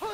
Oh!